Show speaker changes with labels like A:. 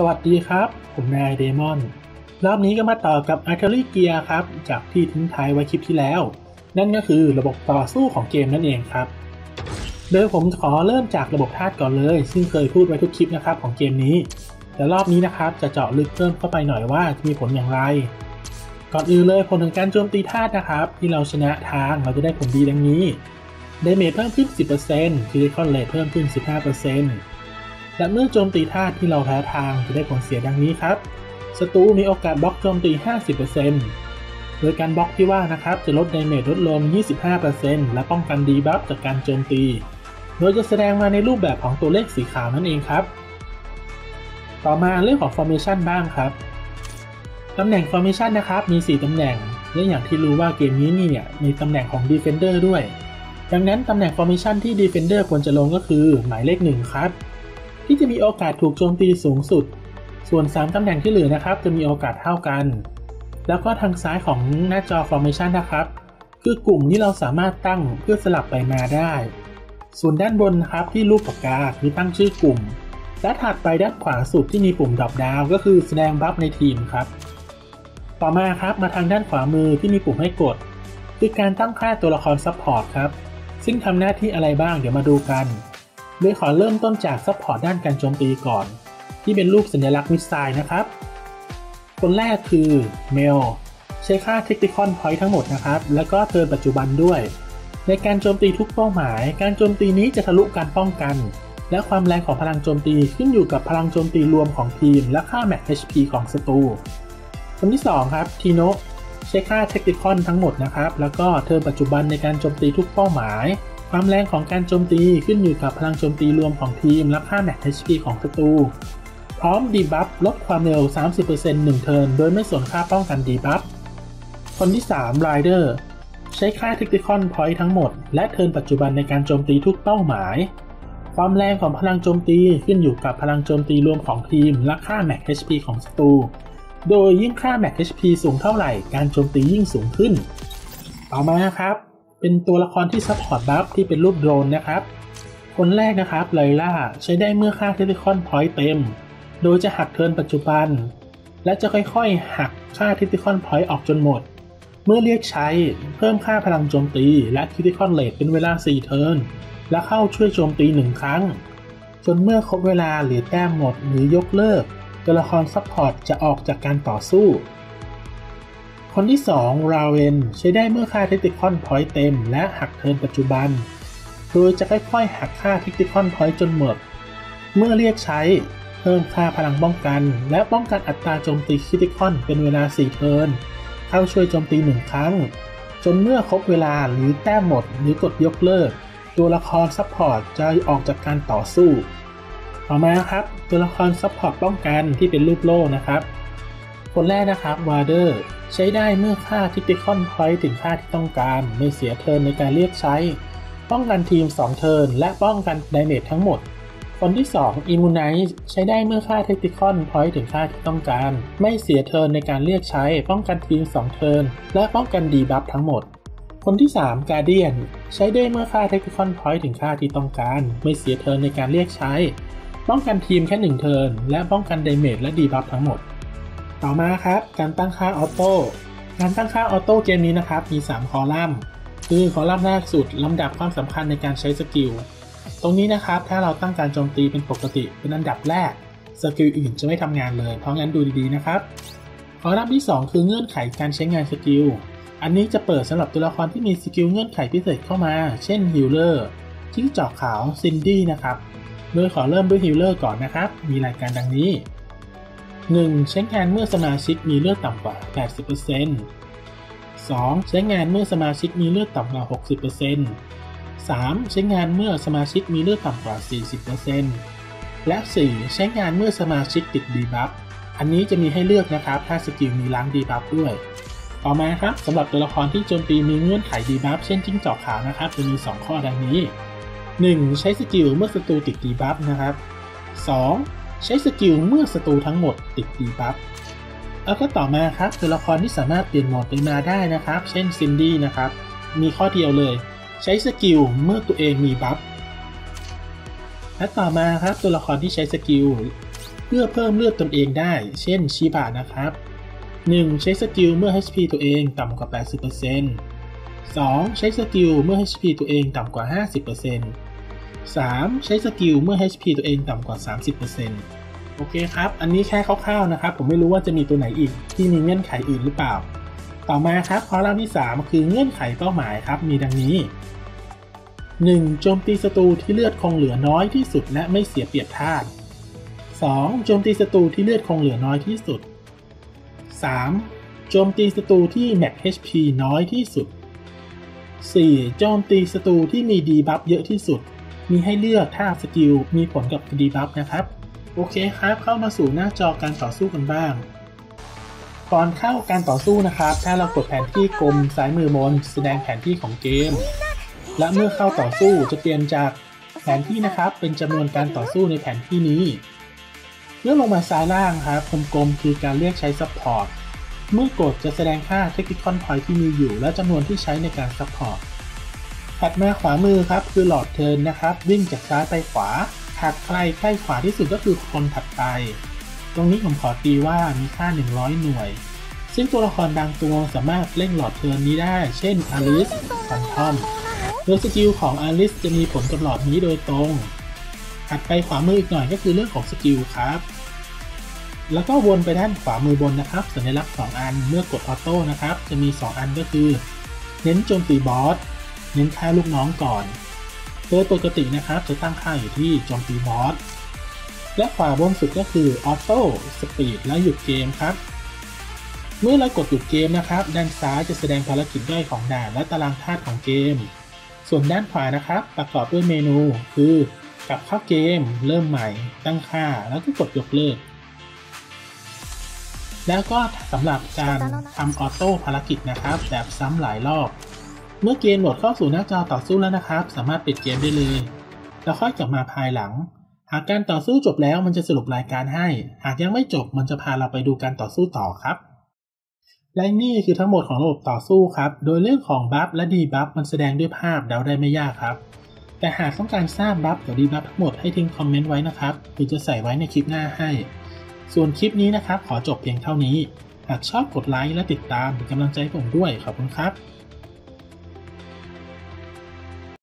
A: สวัสดีครับ ผมนายเดมอน รอบนี้ก็มาต่อกับ Artery Gear ครับ จากที่ทิ้งท้ายไว้คลิปที่แล้ว นั่นก็คือระบบต่อสู้ของเกมนั่นเองครับ โดยผมขอเริ่มจากระบบธาตุก่อนเลย ซึ่งเคยพูดไว้ทุกคลิปนะครับของเกมนี้ แต่รอบนี้นะครับจะเจาะลึกเพิ่มเข้าไปหน่อยว่ามีผลอย่างไร ก่อนอื่นเลยผลของการโจมตีธาตุนะครับ ที่เราชนะทางเราจะได้ผลดีดังนี้ damage เพิ่มขึ้น 10% critical rate เพิ่มขึ้น 15% และเมื่อโจมตีธาตุที่เราแพ้ทางจะได้ผลเสียดังนี้ครับศัตรูมีโอกาสบล็อกโจมตี 50%โดยการบล็อกที่ว่านะครับจะลด damage ลดลง 25%และป้องกัน debuff จากการโจมตี โดยจะแสดงมาในรูปแบบของตัวเลขสีขาวนั่นเองครับ ต่อมาเรื่องของ formation บ้างครับ ตำแหน่ง formation นะครับมี 4 ตำแหน่ง และอย่างที่รู้ว่าเกมนี้นี่เนี่ยมีตำแหน่งของ defender ด้วย ดังนั้นตำแหน่ง formation ที่ defender ควรจะลงก็คือหมายเลข1ครับ ที่จะมีโอกาสถูกโจมตีสูงสุด ส่วน 3 ตำแหน่งที่เหลือนะครับ จะมีโอกาสเท่ากัน แล้วก็ทางซ้ายของหน้าจอ formation นะครับ คือกลุ่มที่เราสามารถตั้งเพื่อสลับไปมาได้ ส่วนด้านบนนะครับที่รูปปากกาคือตั้งชื่อกลุ่ม และถัดไปด้านขวาสุดที่มีปุ่มดรอปดาวก็คือแสดงบัฟในทีมครับ ต่อมาครับมาทางด้านขวามือที่มีปุ่มให้กด คือการตั้งค่าตัวละคร support ครับ ซึ่งทำหน้าที่อะไรบ้างเดี๋ยวมาดูกัน โดยขอเริ่มต้นจาก support ด้านการโจมตีก่อน ที่เป็นรูปสัญลักษณ์ missile นะครับ คนแรกคือเมลใช้ค่า Tactical Point ทั้งหมดนะครับ แล้วก็ turn ปัจจุบันด้วย ในการโจมตีทุกเป้าหมาย การโจมตีนี้จะทะลุการป้องกัน และความแรงของพลังโจมตีขึ้นอยู่กับพลังโจมตีรวมของทีม และค่า Max HP ของศัตรูคนที่ 2 ครับทีโนใช้ค่าเทคนิคอนทั้งหมดนะครับ แล้วก็เทอมปัจจุบันในการโจมตีทุกเป้าหมาย ความแรงของการโจมตีขึ้นอยู่กับพลังโจมตีรวมของทีมและค่า Max HP ของศัตรู พร้อมดีบัฟลดความเร็ว 30% 1เทิร์นโดยไม่สนค่าป้องกันดีบัฟ คนที่3 Rider ใช้ค่า Critical Point ทั้งหมด และเทิร์นปัจจุบันในการโจมตีทุกเป้าหมาย ความแรงของพลังโจมตีขึ้นอยู่กับพลังโจมตีรวมของทีมและค่า Max HP ของศัตรู โดยยิ่งค่า Max HP สูงเท่าไหร่ การโจมตียิ่งสูงขึ้น ต่อมาครับ เป็นตัวละครที่ support buff ที่เป็นรูปโดรนนะครับ คนแรกนะครับไลล่าใช้ได้เมื่อค่า Tactical Point เต็ม โดยจะหัก turn ปัจจุบัน และจะค่อยๆ หักค่า Tactical Point ออกจนหมด เมื่อเรียกใช้เพิ่มค่าพลังโจมตีและ Critical Rate เป็นเวลา 4 turnและเข้าช่วยโจมตี 1 ครั้ง จนเมื่อครบเวลาหรือแต้มหมดหรือยกเลิก ตัวละคร support จะออกจากการต่อสู้ คนที่ 2 ราเวนใช้ได้เมื่อค่า Tactical Point เต็ม และหัก turn ปัจจุบัน โดยจะค่อยๆ หักค่า Tactical Point จนหมด เมื่อเรียกใช้ เพิ่มค่าพลังป้องกัน และป้องกันอัตราโจมตี critical เป็นเวลา 4 turn เข้าช่วยโจมตี 1 ครั้ง จนเมื่อครบเวลาหรือแต้มหมดหรือกดยกเลิก ตัวละคร support จะออกจากการต่อสู้ ต่อมาครับ ตัวละคร support ป้องกันที่เป็นรูปโล่นะครับ คนแรกนะครับวาร์เดอร์ใช้ได้เมื่อค่า Tactical Point ถึงค่าที่ต้องการ ไม่เสีย turn ในการเรียกใช้ ป้องกันทีม 2 turn และป้องกัน damage ทั้งหมด คนที่ 2 Immunize ใช้ได้เมื่อค่า Tactical Point ถึงค่าที่ต้องการ ไม่เสีย turn ในการเรียกใช้ ป้องกันทีม 2 turn และป้องกัน debuff ทั้งหมด คนที่ 3 Guardian ใช้ได้เมื่อค่า Tactical Point ถึงค่าที่ต้องการ ไม่เสีย turn ในการเรียกใช้ ป้องกันทีมแค่1 turn และป้องกัน damage และ debuff ทั้งหมด ต่อมาครับการตั้งค่า auto การตั้งค่า auto เกมนี้นะครับมี 3 คอลัมน์ คือคอลัมน์แรกสุดลำดับความสำคัญในการใช้ skill ตรงนี้นะครับถ้าเราตั้งการโจมตีเป็นปกติเป็นอันดับแรกskill อื่นจะไม่ทำงานเลย เพราะงั้นดูดีๆนะครับคอลัมน์ที่ 2 คือเงื่อนไขการใช้งาน skill อันนี้จะเปิดสำหรับตัวละครที่มี skill เงื่อนไขพิเศษเข้ามา เช่น healer จิ้งจอกขาวซินดี้นะครับ โดยขอเริ่มด้วย healer ก่อนนะครับ มีรายการดังนี้ 1. ใช้งานเมื่อสมาชิกมีเลือดต่ำกว่า 80% 2. ใช้งานเมื่อสมาชิกมีเลือดต่ำกว่า 60% 3. ใช้งานเมื่อสมาชิกมีเลือดต่ำกว่า 40%และ 4. ใช้งานเมื่อสมาชิกติด debuff อันนี้จะมีให้เลือกนะครับ ถ้า skill มีล้าง debuff ด้วย ต่อมาครับสำหรับตัวละครที่โจมตีมีเงื่อนไข debuff เช่นจิ้งจอกขาวนะครับ จะมี 2 ข้อดังนี้ 1. ใช้ skill เมื่อศัตรูติด debuff นะครับ 2. ใช้ skill เมื่อศัตรูทั้งหมดติด debuff แล้วก็ต่อมาครับตัวละครที่สามารถเปลี่ยนโหมดไปมาได้นะครับ เช่นซินดี้นะครับ มีข้อเดียวเลย ใช้ skill เมื่อตัวเองมี buff และต่อมาครับตัวละครที่ใช้ skill เพื่อเพิ่มเลือดตนเองได้ เช่นชิบะนะครับ 1. ใช้ skill เมื่อ HP ตัวเองต่ำกว่า 80% 2. ใช้ skill เมื่อ HP ตัวเองต่ำกว่า 50% 3. ใช้ skill เมื่อ HP ตัวเองต่ำกว่า 30%โอเคครับ อันนี้แค่คร่าวๆนะครับ ผมไม่รู้ว่าจะมีตัวไหนอีก ที่มีเงื่อนไขอื่นหรือเปล่า ต่อมาครับคอลัมน์ที่ 3 คือเงื่อนไขเป้าหมายครับ มีดังนี้ 1. โจมตีศัตรูที่เลือดคงเหลือน้อยที่สุด และไม่เสียเปรียบธาตุ 2. โจมตีศัตรูที่เลือดคงเหลือน้อยที่สุด 3. โจมตีศัตรูที่ max HP น้อยที่สุด 4. โจมตีศัตรูที่มี debuff เยอะที่สุด มีให้เลือกถ้า skill มีผลกับ debuff นะครับ โอเคครับ เข้ามาสู่หน้าจอการต่อสู้กันบ้าง ก่อนเข้าการต่อสู้นะครับ ถ้าเรากดแผนที่กลมซ้ายมือบนแสดงแผนที่ของเกม และเมื่อเข้าต่อสู้จะเปลี่ยนจากแผนที่นะครับ เป็นจำนวนการต่อสู้ในแผนที่นี้เมื่อลงมาซ้ายล่างครับกลมๆคือการเรียกใช้ support เมื่อกดจะแสดงค่า Technical Point ที่มีอยู่ และจำนวนที่ใช้ในการ support ถัดมาขวามือครับคือหลอด turn นะครับ วิ่งจากซ้ายไปขวาหากใครใกล้ขวาที่สุดก็คือคนถัดไป ตรงนี้ผมขอตีว่ามีค่า 100 หน่วย ซึ่งตัวละครบางตัวสามารถเล่นหลอด turn นี้ได้ เช่น Alice Phantom โดย skill ของอลิสจะมีผลกับหลอดนี้โดยตรงถัดไปขวามืออีกหน่อยก็คือเรื่องของ skill ครับ แล้วก็วนไปด้านขวามือบนนะครับ สัญลักษณ์ 2 อันเมื่อกด auto นะครับ จะมี 2 อันก็คือ เน้นโจมตีบอส เน้นฆ่าลูกน้องก่อน โดยปกตินะครับจะตั้งค่าอยู่ที่โจมตีบอสและขวาบนสุดก็คือ auto speed และหยุดเกมครับ เมื่อเรากดหยุดเกมนะครับ ด้านซ้ายจะแสดงภารกิจย่อยของด่านและตารางธาตุของเกม ส่วนด้านขวานะครับ ประกอบด้วยเมนูคือกลับเข้าเกม เริ่มใหม่ ตั้งค่าแล้วก็กดยกเลิก แล้วก็สำหรับการทำ auto ภารกิจนะครับ แบบซ้ำหลายรอบ เมื่อเกมโหลดเข้าสู่หน้าจอต่อสู้แล้วนะครับ สามารถปิดเกมได้เลย แล้วค่อยกลับมาภายหลัง หากการต่อสู้จบแล้วมันจะสรุปรายการให้ หากยังไม่จบมันจะพาเราไปดูการต่อสู้ต่อครับ และนี่คือทั้งหมดของระบบต่อสู้ครับ โดยเรื่องของ buff และ debuff มันแสดงด้วยภาพเดาได้ไม่ยากครับ แต่หากต้องการทราบ buff กับ debuff ทั้งหมดให้ทิ้งคอมเมนต์ไว้นะครับหรือจะใส่ไว้ในคลิปหน้าให้ ส่วนคลิปนี้นะครับขอจบเพียงเท่านี้ หากชอบกดไลค์และติดตามเป็นกำลังใจให้ผมด้วยขอบคุณครับ